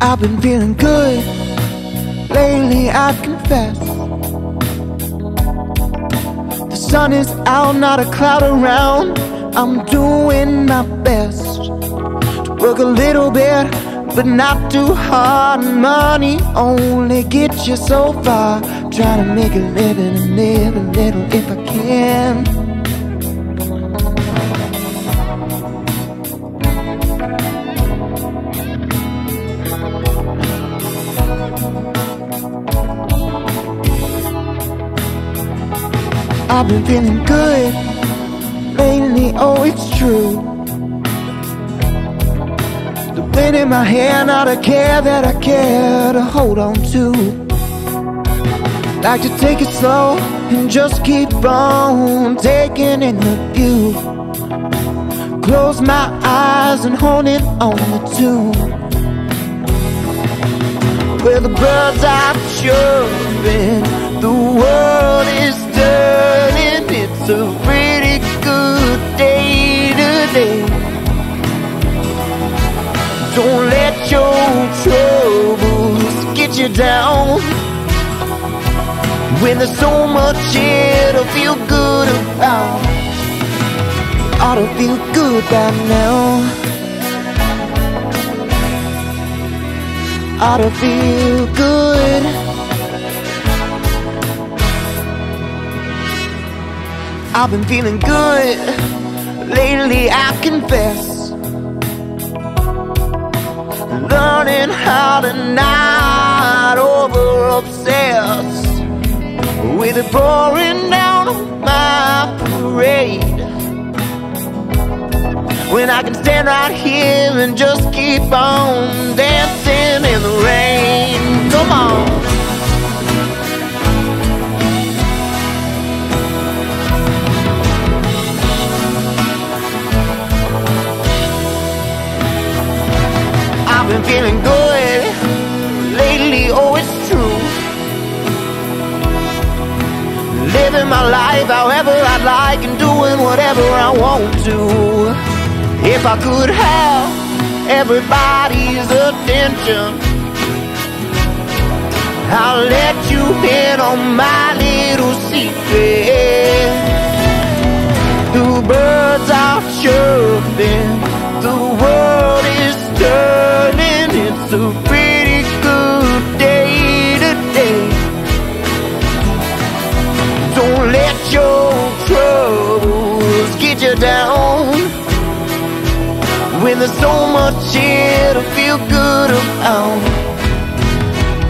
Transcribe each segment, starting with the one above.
I've been feeling good lately, I confess. The sun is out, not a cloud around. I'm doing my best to work a little bit, but not too hard. Money only gets you so far. Trying to make a living and live a little if I can. I've been feeling good lately, oh it's true. The wind in my hair, not a care that I care to hold on to Like to take it slow and just keep on taking in the view Close my eyes and holding on the tune Where the birds are chirping, the world is turning. it's a pretty good day today. Don't let your troubles get you down. When there's so much here to feel good about, ought to feel good by now. Ought to feel good. I've been feeling good lately, I confess. Learning how to not over obsess with pouring down on my parade. When I can stand right here and just keep on dancing in the rain. Come on. I've been feeling good Living my life however I'd like and doing whatever I want to. If I could have everybody's attention I'll let you in on my little secret you down. When there's so much here to feel good about,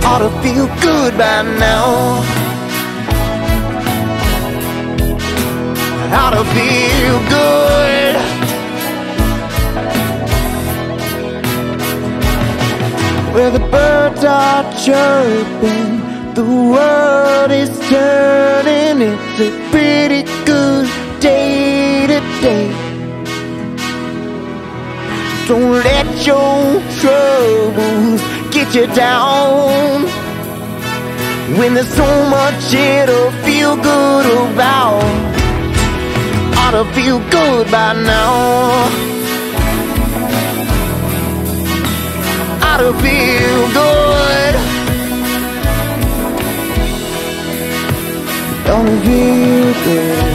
ought to feel good by now. Ought to feel good. where the birds are chirping, the world is turning. It's Don't let your troubles get you down. When there's so much to feel good about, ought to feel good by now. gotta feel good. Don't feel good.